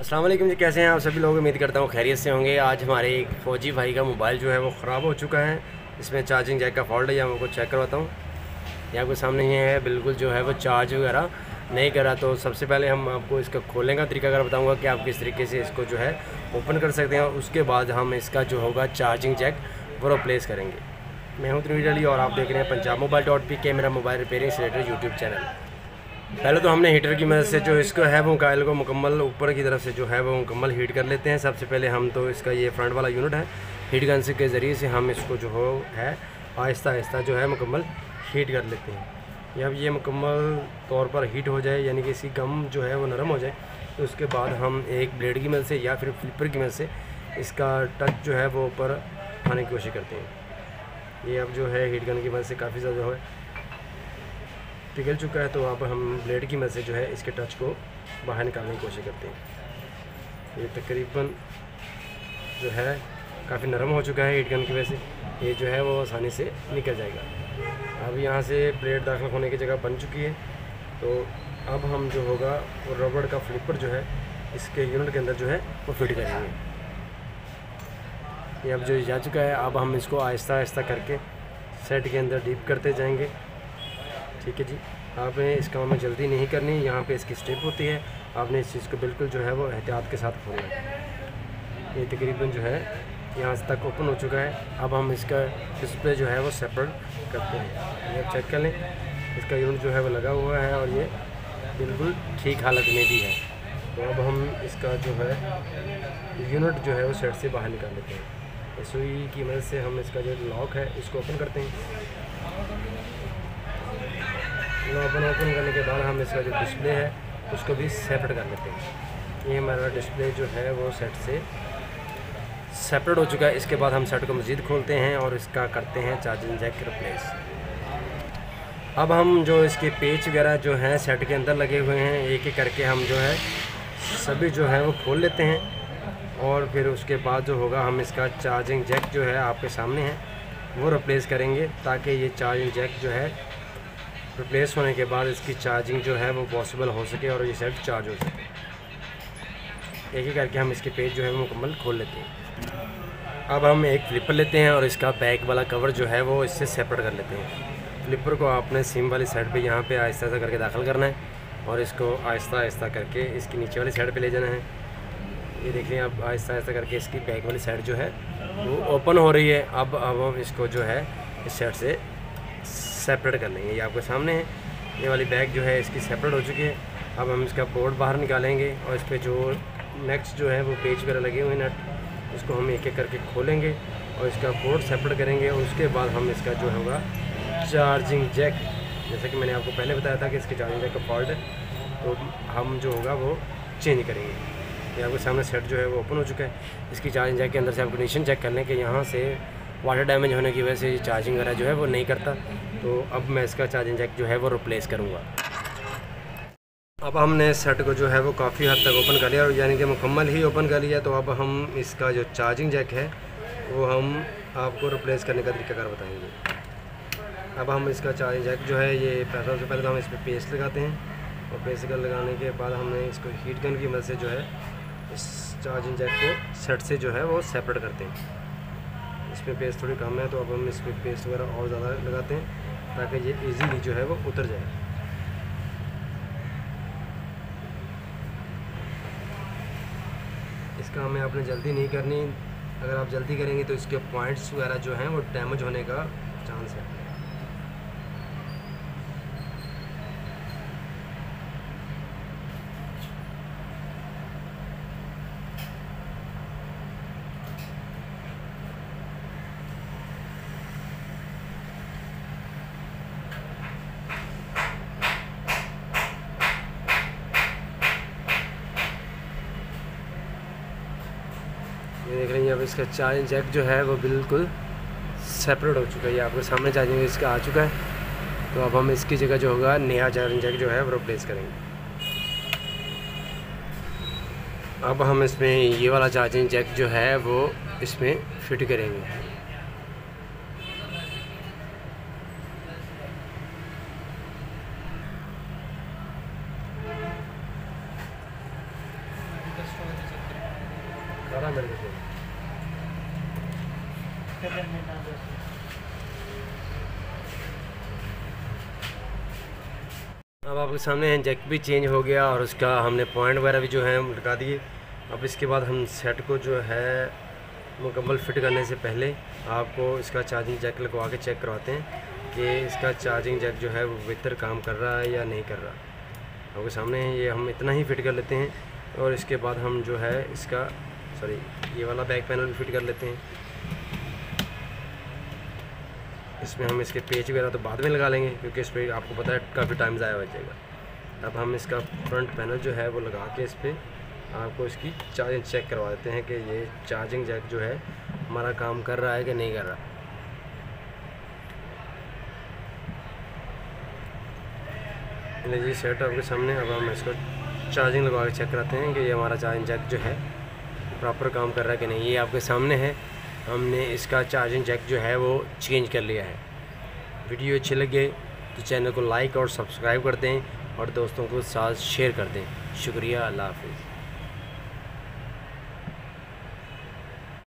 अस्सलाम वालेकुम जी, कैसे हैं आप सभी लोग? उम्मीद करता हूँ खैरियत से होंगे। आज हमारे एक फ़ौजी भाई का मोबाइल जो है वो ख़राब हो चुका है। इसमें चार्जिंग जैक का फॉल्ट है, या मैं चेक करवाता हूँ। यहाँ आपके सामने ये है, बिल्कुल जो है वो चार्ज वगैरह नहीं करा तो सबसे पहले हम आपको इसका खोलने का तरीका अगर बताऊँगा कि आप किस तरीके से इसको जो है ओपन कर सकते हैं उसके बाद हम इसका जो होगा चार्जिंग जैक वो रिप्लेस करेंगे। मैं हूँ अली, और आप देख रहे हैं Punjab mobile dot P K मेरा मोबाइल रिपेयरिंग से रिलेटेड यूट्यूब चैनल पहले तो हमने हीटर की मदद से जो इसको है वो कायल को मुकम्मल ऊपर की तरफ़ से जो है वो मुकम्मल हीट कर लेते हैं। सबसे पहले हम तो इसका ये फ्रंट वाला यूनिट है हीट गन के ज़रिए से हम इसको जो हो है, आहिस्ता आहिस्ता जो है मुकम्मल हीट कर लेते हैं। जब ये मुकम्मल तौर पर हीट हो जाए, यानी कि इसकी गम जो है वो नरम हो जाए तो उसके बाद हम एक ब्लेड की मदद से या फिर फ्लिपर की मदद से इसका टच जो है वो ऊपर आने की कोशिश करते हैं। ये अब जो है हीट गन की मदद से काफ़ी ज़्यादा जो है पिघल चुका है तो अब हम ब्लेड की मदद से जो है इसके टच को बाहर निकालने की कोशिश करते हैं। ये तकरीबन जो है काफ़ी नरम हो चुका है हीट गन की वजह से। ये जो है वो आसानी से निकल जाएगा। अब यहाँ से ब्लेड दाखिल होने की जगह बन चुकी है। तो अब हम जो होगा, वो रबड़ का फ्लिपर जो है, इसके यूनिट के अंदर जो है, वो फिट करेंगे। ये अब जो जा चुका है, अब हम इसको आहिस्ता आहिस्ता करके सेट के अंदर डीप करते जाएँगे। ठीक है जी। आपने इस काम में जल्दी नहीं करनी, यहाँ पे इसकी स्टेप होती है। आपने इस चीज़ को बिल्कुल जो है वो एहतियात के साथ खोलना ये तकरीबन जो है यहाँ तक ओपन हो चुका है। अब हम इसका डिस्प्ले जो है वो सेपरेट करते हैं। ये चेक कर लें, इसका यूनिट जो है वो लगा हुआ है और ये बिल्कुल ठीक हालत में भी है। तो अब हम इसका जो है यूनिट जो है वो सेट से बाहर निकाल लेते हैं। सुई की मदद से हम इसका जो लॉक है, इसको ओपन करते हैं। ओपन ओपन करने के बाद हम इसका जो डिस्प्ले है, उसको भी सेपरेट कर लेते हैं। ये हमारा डिस्प्ले जो है, वो सेट से सेपरेट हो चुका है। इसके बाद हम सेट को मज़ीद खोलते हैं और इसका करते हैं चार्जिंग जैक रिप्लेस अब हम जो इसके पेच वगैरह जो हैं सेट के अंदर लगे हुए हैं, एक एक करके हम जो है, सभी जो है, वो खोल लेते हैं। और फिर उसके बाद जो होगा, हम इसका चार्जिंग जैक जो है, आपके सामने है, वो रिप्लेस करेंगे, ताकि ये चार्जिंग जैक जो है रिप्लेस होने के बाद इसकी चार्जिंग जो है वो पॉसिबल हो सके और ये सेट चार्ज हो सके। एक ही करके हम इसके पेज जो है वो मुकम्मल खोल लेते हैं। अब हम एक फ्लिपर लेते हैं और इसका बैक वाला कवर जो है वो इससे सेपरेट कर लेते हैं। फ्लिपर को आपने सिम वाली साइड पे यहाँ पे आहिस्ता आहिस्ता करके दाखिल करना है और इसको आहिस्ता आहिस्ता करके इसकी नीचे वाली साइड पे ले जाना है। ये देख लें, अब आहिस्ता आहिस्ता करके इसकी बैक वाली साइड जो है वो ओपन हो रही है। अब अब हम इसको जो है इस साइड से सेपरेट कर लेंगे ये आपके सामने है। ये वाली बैग जो है, इसकी सेपरेट हो चुकी है। अब हम इसका बोर्ड बाहर निकालेंगे और इस पर जो नेक्स्ट जो है, वो पेज वगैरह लगे हुए नट उसको हम एक एक करके खोलेंगे और इसका बोर्ड सेपरेट करेंगे और उसके बाद हम इसका जो होगा चार्जिंग जैक जैसे कि मैंने आपको पहले बताया था कि इसके चार्जिंग जैक का फॉल्ट है तो हम जो होगा, वो चेंज करेंगे। ये आपके सामने सेट जो है, वो ओपन हो चुका है। इसकी चार्जिंग जैक के अंदर से आप कंडीशन चेक कर लें कि यहाँ से वाटर डैमेज होने की वजह से चार्जिंग वगैरह जो है, वो नहीं करता। तो अब मैं इसका चार्जिंग जैक जो है वो रिप्लेस करूँगा। अब हमने सेट को जो है वो काफ़ी हद तक ओपन कर लिया और यानी कि मुकम्मल ही ओपन कर लिया तो अब हम इसका जो चार्जिंग जैक है, वो हम आपको रिप्लेस करने का तरीका कर बताएँगे। अब हम इसका चार्जिंग जैक जो है, ये सबसे पहले तो हम इस पर पेस्ट लगाते हैं और पेस्ट लगाने के बाद हमने इसको हीट गन की मदद से जो है, इस चार्जिंग जैक को सेट से जो है वो सेपरेट करते हैं। इसमें पेस्ट थोड़ी कम है तो अब हम इस पर पेस्ट वगैरह और ज़्यादा लगाते हैं। ताकि ये इजीली जो है वो उतर जाए इस काम में आपने जल्दी नहीं करनी। अगर आप जल्दी करेंगे तो इसके पॉइंट्स वगैरह जो हैं वो डैमेज होने का चांस है। ये देख रहे हैं अब इसका चार्जिंग जैक जो है वो बिल्कुल सेपरेट हो चुका है। ये आपके सामने चार्जिंग इसका आ चुका है। तो अब हम इसकी जगह जो होगा नया चार्जिंग जैक जो है, वो रिप्लेस करेंगे। अब हम इसमें ये वाला चार्जिंग जैक जो है, वो इसमें फिट करेंगे। मेरे अब आपके सामने हैं, जैक भी चेंज हो गया और उसका हमने पॉइंट वगैरह भी जो है लगा दिए। अब इसके बाद हम सेट को जो है, मुकम्मल फिट करने से पहले आपको इसका चार्जिंग जैक लगवा के चेक करवाते हैं कि इसका चार्जिंग जैक जो है, वो बेहतर काम कर रहा है या नहीं कर रहा। आपके सामने ये हम इतना ही फिट कर लेते हैं और इसके बाद हम जो है, इसका सॉरी ये वाला बैक पैनल भी फिट कर लेते हैं। इसमें हम इसके पेच वगैरह तो बाद में लगा लेंगे, क्योंकि इस पर आपको पता है काफ़ी टाइम ज़ाया हो जाएगा। अब हम इसका फ्रंट पैनल जो है वो लगा के इस पर आपको इसकी चार्जिंग चेक करवा देते हैं कि ये चार्जिंग जैक जो है हमारा काम कर रहा है कि नहीं कर रहा। जी सेट आपके सामने अब हम इसको चार्जिंग लगा के चेक कराते हैं कि ये हमारा चार्जिंग जैक जो है प्रॉपर काम कर रहा है कि नहीं, ये आपके सामने है। हमने इसका चार्जिंग जैक जो है वो चेंज कर लिया है। वीडियो अच्छी लगे तो चैनल को लाइक और सब्सक्राइब कर दें और दोस्तों को साथ शेयर कर दें। शुक्रिया, अल्लाह हाफिज़।